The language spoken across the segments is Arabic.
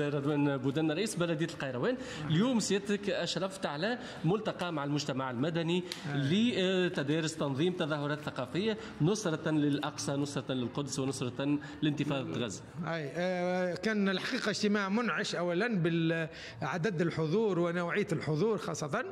رضوان بودن رئيس بلدية القيروان. اليوم سيادتك اشرفت على ملتقى مع المجتمع المدني لتدارس تنظيم تظاهرات ثقافية نصرة للأقصى نصرة للقدس ونصرة لانتفاضة غزة. اي آه، كان الحقيقة اجتماع منعش اولا بالعدد الحضور ونوعية الحضور خاصة.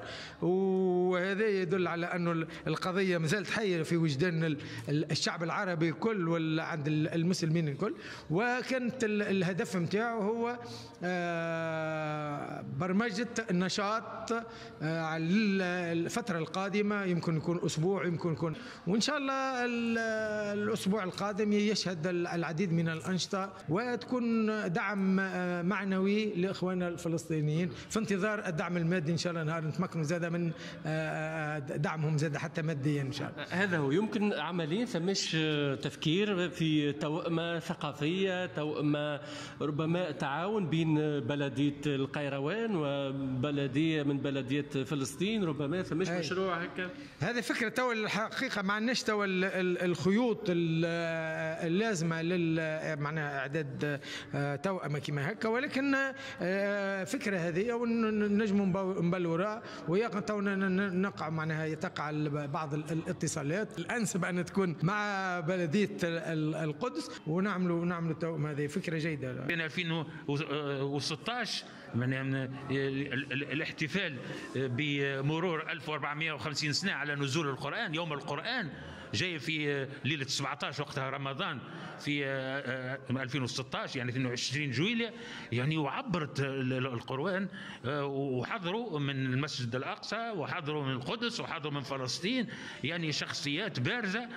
وهذا يدل على أنه القضية ما زالت حية في وجدان الشعب العربي الكل وعند المسلمين الكل. وكانت الهدف نتاعو هو آه، برمجة النشاط آه، على الفترة القادمة يمكن يكون أسبوع يمكن يكون. وإن شاء الله الأسبوع القادم يشهد العديد من الأنشطة وتكون دعم آه، معنوي لاخواننا الفلسطينيين. في انتظار الدعم المادي إن شاء الله نهار نتمكنوا زاد من دعمهم زاد حتى ماديا إن شاء الله. هذا هو. يمكن عمليا فمش تفكير في توأمة ثقافية توأمة ربما تعاون بين بلدية القيروان وبلدية من بلدية فلسطين ربما فمش أي. مشروع هكا؟ هذه فكرة تو الحقيقة ما عندناش تو الخيوط اللازمة لل معناها إعداد آه، توأمه كما هكا ولكن آه، فكرة هذه ونجموا نبلورها ويقع تو نقع معناها تقع بعض الاتصالات. الأنسب أن تكون مع بلدية القدس ونعملوا نعملوا هذه فكرة جيدة. بين 2016 من الاحتفال بمرور 1450 سنة على نزول القرآن يوم القرآن. جاي في ليلة 17 وقتها رمضان في 2016 يعني 22 جويليا يعني وعبرت القرآن وحضروا من المسجد الأقصى وحضروا من القدس وحضروا من فلسطين يعني شخصيات بارزة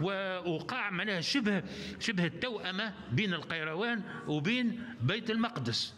ووقع معناها شبه شبه التوأمة بين القيروان وبين بيت المقدس.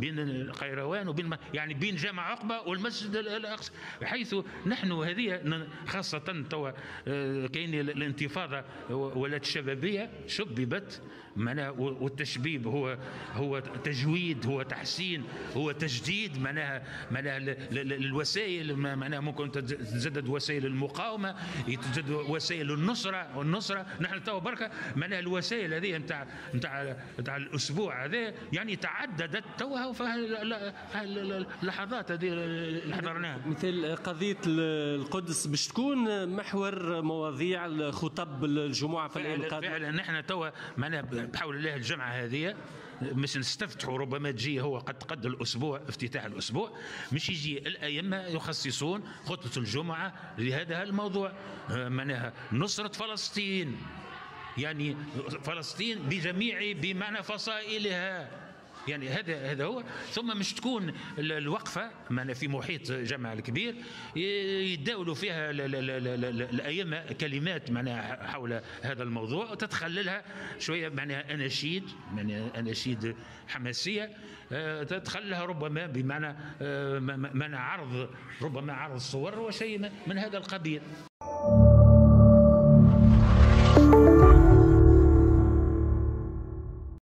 بين القيروان وبين يعني بين جامع عقبة والمسجد الأقصى حيث نحن هذه خاصة توا آه، كاين الانتفاضة ولات الشبابية شببت معناها والتشبيب هو هو تجويد هو تحسين هو تجديد معناها معناها الوسائل معناها ممكن تتجدد وسائل المقاومة يتجدد وسائل النصرة والنصرة نحن توا بركة معناها الوسائل هذه نتاع نتاع نتاع الأسبوع هذا يعني تعددت توها في اللحظات هذه اللي حضرناها. مثل قضية القدس باش تكون محور مواضيع خطب الجمعة في الأيام القادمه فعلا. نحن توا معنا بحول الله الجمعة هذه مش نستفتحوا ربما تجي هو قد قد الأسبوع افتتاح الأسبوع مش يجي الأئمة يخصصون خطبة الجمعة لهذا الموضوع. معناها نصرة فلسطين. يعني فلسطين بجميع بمعنى فصائلها. يعني هذا هذا هو. ثم مش تكون الوقفة معنا في محيط جامع الكبير يتداولوا فيها الأئمة كلمات معناها حول هذا الموضوع. وتتخللها شوية معناها أناشيد معناها أناشيد حماسية. آه، تتخللها ربما بمعنى آه، معنى عرض ربما عرض صور وشيء من هذا القبيل.